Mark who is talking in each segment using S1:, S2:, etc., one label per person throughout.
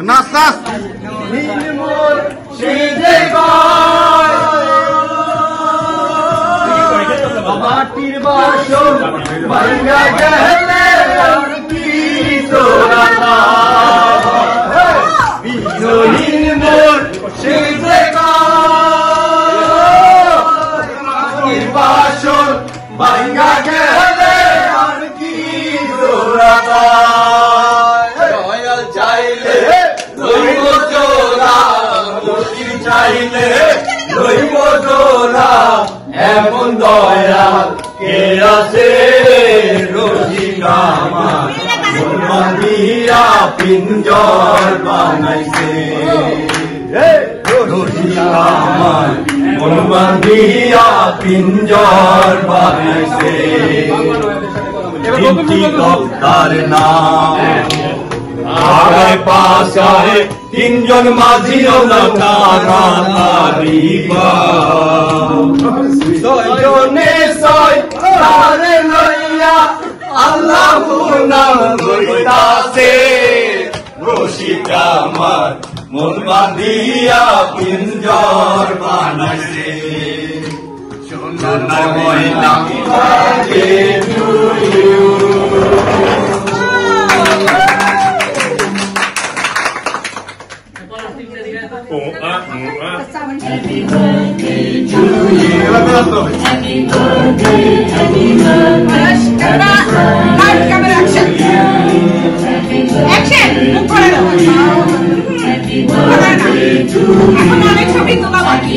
S1: নাচ নাচ।
S2: মাটির বাসন ভাঙ্গা গেলে তোরা চাইলে দৈব জোড়া এমন দয়াল কে আছে? রোজিকামা মন্দিরা পিঞ্জর বানাইছে। রোজিকামার মন মন্দিরা পিঞ্জর বানাইছে। তিনটি কপ্তার নাম। আগায় পাশায় তিনজন মাঝি ছয়জনে ছয়, তারে লইয়া আল্লাহ নাম লইতাছে। রশিদ আমার মন বাঁধিয়া পিঞ্জর বানাইছে। সোনার ময়না বাজে to you.
S3: অ্যাকশন মুখ করে দাও এখন অনেক ছবি তোলা বাকি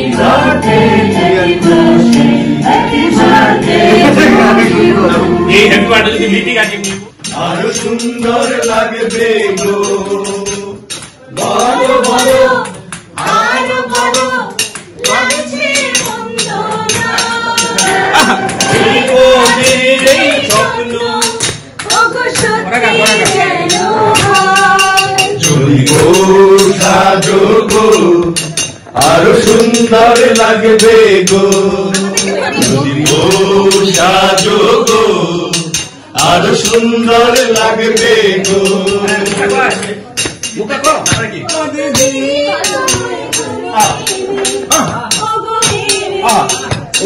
S4: এই হ্যাপি বার্থডে যদি মিটিং আছে
S2: আরও সুন্দর লাগবে গো সুন্দর লাগবে গো। যদি গো সাজো গো আরও সুন্দর লাগবে গো।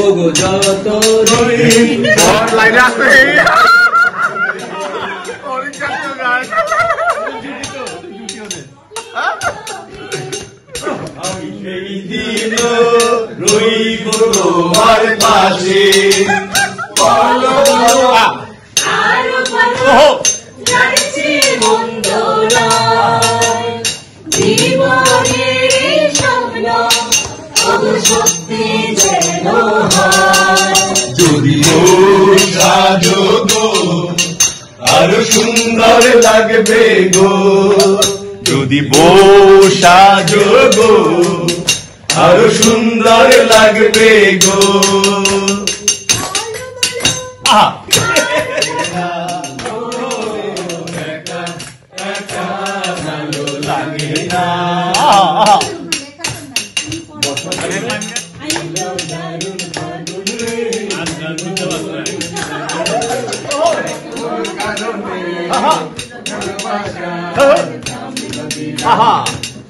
S2: ওগো যত
S1: লাইনে আসতে
S2: দিন রইব তোমার পাশে। বলো
S3: আরও বড় লাগছে বন্ধুরা। জীবনের এই স্বপ্ন সত্যি যেন
S2: যদি সাজো গো আরও সুন্দর লাগবে গো। যদি সাজো গো আরও সুন্দর লাগবে গো। আহা। লাগে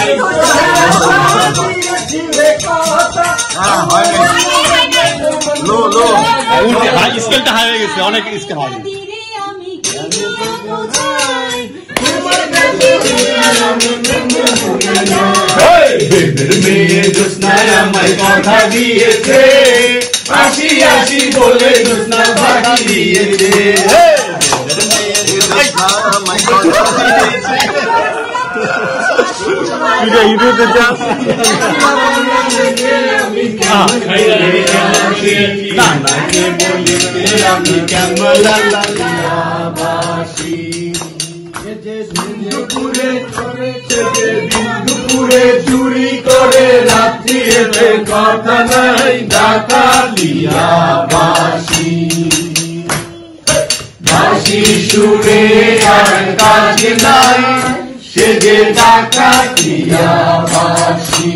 S2: হই হই আর বিষ খাওয়াইলা মধু হই হই আর বিষ খাওয়াইলা কোন কারণে ভালোবাসা খাইলা মধু হই হই আর বিষ খাওয়াইলা কোন কারণে ভালোবাসা
S1: তো আসে
S4: হাত বানালে
S1: হাত হাত
S4: এই আমাদের বার্থডে গান আমি
S2: পাখি দিয়েছে বেদের মেয়ে জোৎস্নায় আমায় কথা দিয়েছে হাসি হাসি বলে জোৎস্না পাখি দিয়েছে
S1: লো লো স্কেলটা হাই হয়ে গেছে অনেক স্কেল হাই
S3: দিলে আমি
S2: বেদের মেয়ে জোৎস্নায় আমায় কথা দিয়েছে লালাবাসি দুপুরে চুরি করে রাত্রি এতে কথা নাই ডাকালিয়া বাসি বাসি সুরে আর কাজ নাই। সে যে ডাকালিয়া বাসি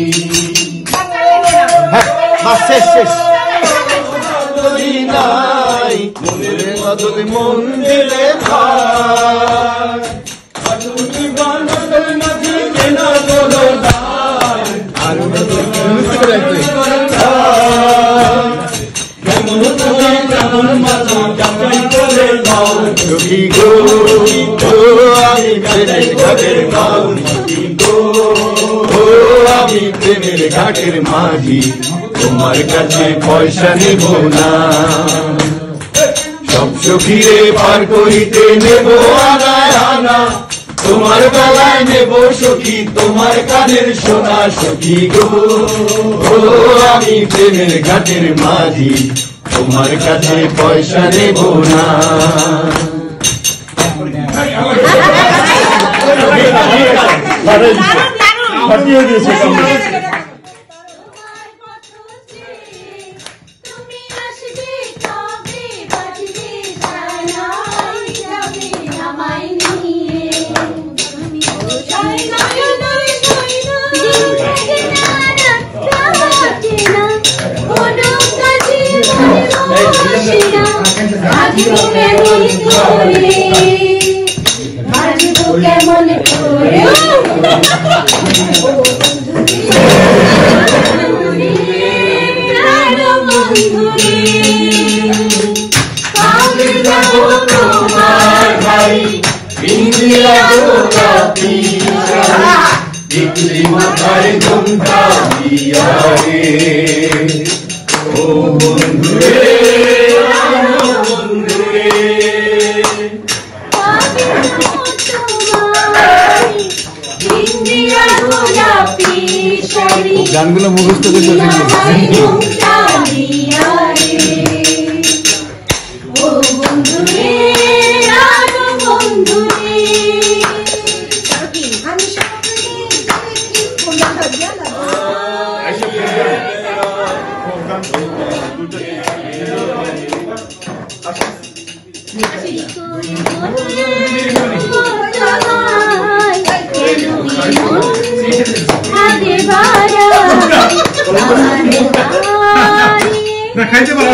S5: বাস শেষ শেষ।
S2: নাই মনের বদলে মন দিলে ভাই সখী গো আমি প্রেমের ঘাটের মাঝি গো। আমি প্রেমের ঘাটের মাঝি তোমার কাছে পয়সা নেব না। সব সখীরে পার করিতে নেব আনায় আনা, তোমার বেলায় নেব সখী, তোমার কানের সোনা সখী গো। আমি প্রেমের ঘাটের মাঝি তোমার কাছে পয়সা নেব না।
S5: ফাটিয়ে দিয়েছে
S6: তুমি আসবে কবে বাজবে 아,
S5: 거예요?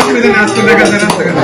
S5: অসুবিধা নেই আজকে দেখা যায়
S2: কি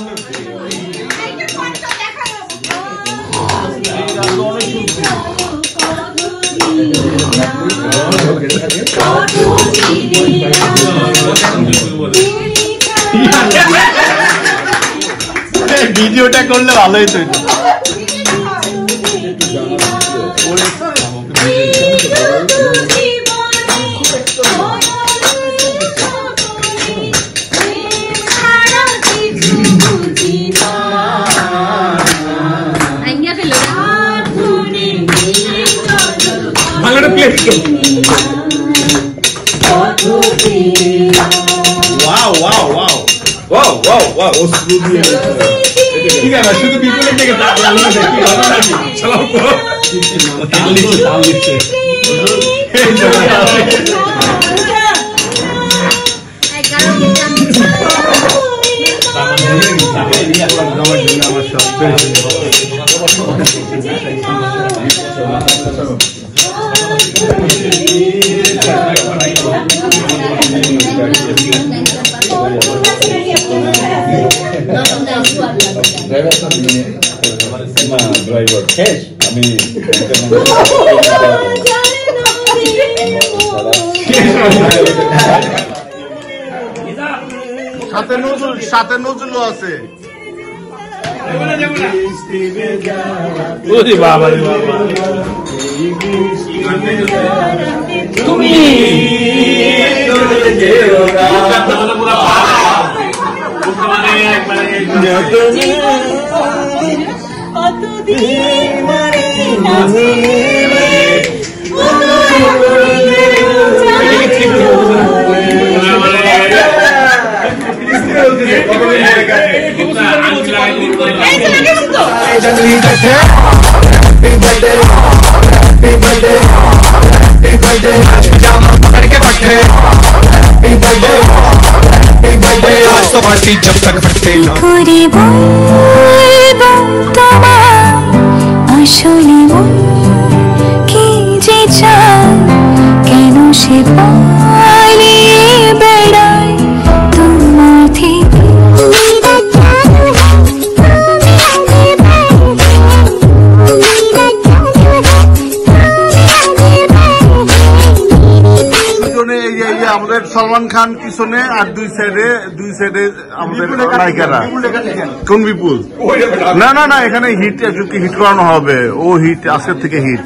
S5: ভিডিওটা করলে
S1: ভালোই তো।
S4: বাংলাটা wow, wow, wow. Wow, wow, wow. O
S6: Scooby é
S1: muito Fica, mas tudo bem,
S5: quando chega tá falando aqui,
S1: ó, tá
S5: aqui. Tchau, pô.
S2: Tá lixo, tá
S4: lixo. Thank you. Driver আমি সাথে নজরুল সাথে নজরুলও আছে। जंगली बैठे happy birthday happy birthday happy
S2: birthday Jama
S1: पकड़ के बैठे हैप्पी बर्थडे
S4: हैप्पी बर्थडे রে বাবা
S2: তুমি যেও না
S5: করে বলব তোমার আসলে মন কি যে চায় কেন সে পালিয়ে বেড়ায় তোমার থেকে?
S1: আমাদের সলমান খান পিছনে আর দুই সাইডে দুই সাইডে আমাদের নায়িকারা। কোন? বিপুল? না না না এখানে হিট একজনকে হিট করানো হবে? ও হিট আজকের থেকে হিট।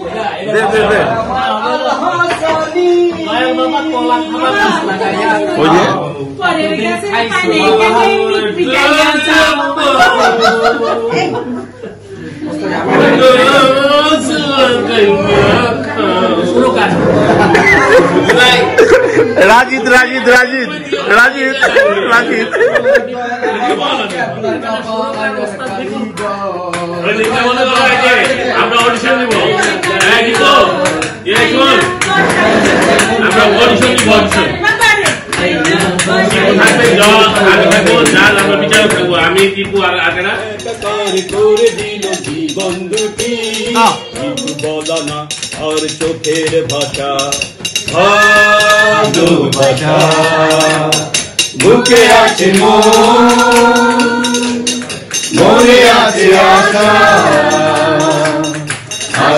S1: দে দে দে। ওই যে? রাজিত রাজিত রাজিত রাজিত রাজিত।
S4: আমরা অডিশন দিব হ্যাঁ দিব এই শোন আমরা অডিশন দিব অডিশন থাকবে? জন আমি থাকব জান আমরা বিচারক থাকব। আমি টিপু আগে না।
S2: করে দিল জীবন দুটি কিছু আর চোখের ভাষা। বুকে আছে মনে আছে আশা।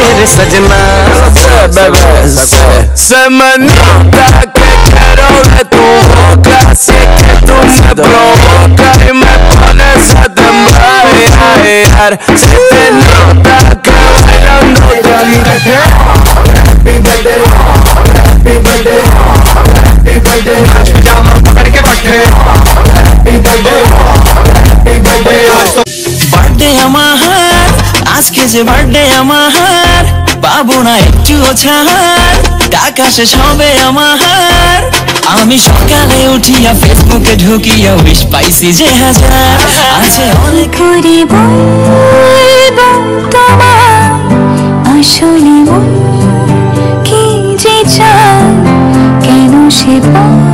S7: शेर सजना। समन्वता के करोड़ तू होगा से के तुम प्रोवोकर मैं पने सदम भाई आए हर से नोता का रंग रंग हैप्पी बर्थडे আজকে যে বার্থডে আমার, পাবো না একটু ছাড়। টাকা শেষ হবে আমার। আমি সকালে উঠিয়া ফেসবুকে ঢুকিয়া উইশ পাইছি যে হাজার। আছে অনেক
S1: আসলে কি যে চা কেন সে পায়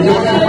S5: Obrigado.